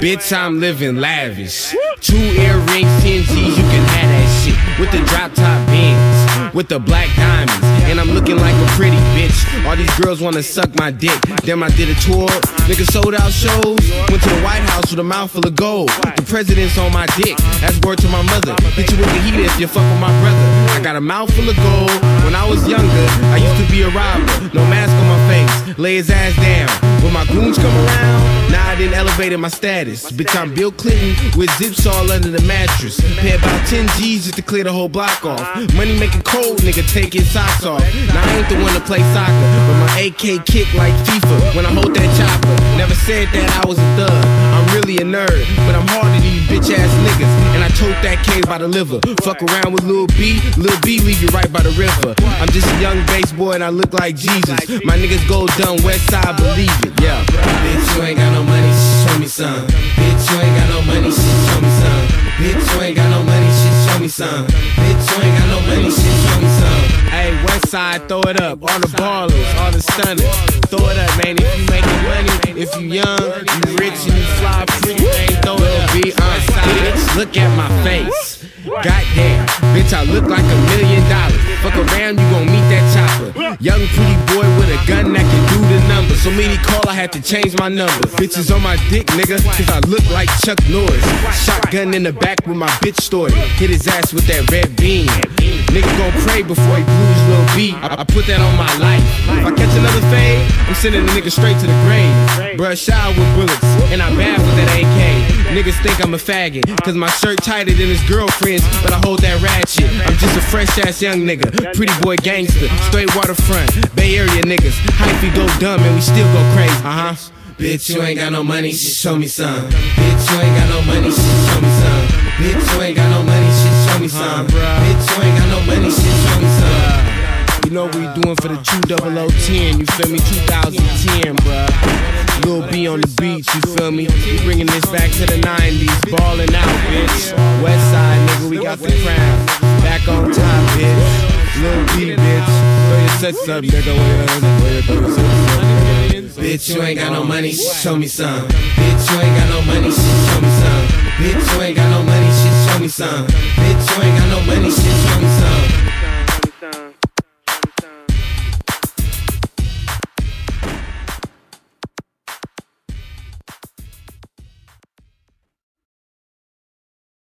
Bitch, I'm living lavish. Two earrings, 10 G's, you can have that shit. With the drop top bands, with the black diamonds. And I'm looking like a pretty bitch. All these girls wanna suck my dick. Damn, I did a tour. Nigga sold out shows. Went to the White House with a mouthful of gold. The president's on my dick. That's word to my mother. Hit you with the heat if you fuck with my brother. I got a mouthful of gold. When I was younger, I used to be a robber. No mask on my face lay his ass down. When my goons come around, now I didn't elevate my status. Bitch, I'm Bill Clinton with zips all under the mattress. Pay about 10 G's just to clear the whole block off. Money making cold, nigga, take his socks off. Now I ain't the one to play soccer, but my AK kick like FIFA when I hold that chopper. Never said that I was a thug. I'm really a nerd, but I'm harder than these bitch ass niggas. And I tote that K by the liver. Fuck around with Lil B, Lil B leave you right by the river. I'm just a young based boy and I look like Jesus. My niggas go dumb, west side, believe it, yeah. Bitch, you ain't got no money, show me some. Bitch, you ain't got no money, show me some. Bitch, you ain't got no money, show me some. Bitch, you ain't got no money, show me some. Hey, west side, throw it up. All the ballers, all the stunners. Throw it up, man. If you making money, if you young, you rich and you fly free, man, throw it up. Be on bitch, look at my face. Goddamn, bitch, I look like a million dollars. Fuck around, you gon' meet that chopper. Young pretty boy with the numbers. So many call, I had to change my number. Bitches on my dick, nigga, cause I look like Chuck Norris. Shotgun in the back with my bitch story. Hit his ass with that red beam. Nigga gon' pray before he little beat. I, put that on my life. If I catch another fade, I'm sending the nigga straight to the grave. Brush out with bullets, and I bath with that AK. Niggas think I'm a faggot, cause my shirt tighter than his girlfriend's, but I hold that ratchet. I'm just a fresh ass young nigga, pretty boy gangster, straight waterfront, Bay Area niggas. Hyphy go dumb and we still go crazy, uh huh. Bitch, you ain't got no money, show me some. Bitch, you ain't got no money, show me some. Bitch, you ain't got no money, shit, show me some. Bitch, you ain't got no money, shit, show me some. You know what we doing for the 2010, you feel me? 2010, bruh. Lil B on the beach, you feel me? We bringing this back to the 90s, ballin' out, bitch. West side, nigga, we got the crown. Back on top, bitch. Lil B, bitch. Throw your sets up, nigga. Your? Bitch, you ain't got no money, show me some. Bitch, you ain't got no money, show me some. Bitch, you ain't got no money, show me some. Bitch, you ain't got no money, shit, show me some.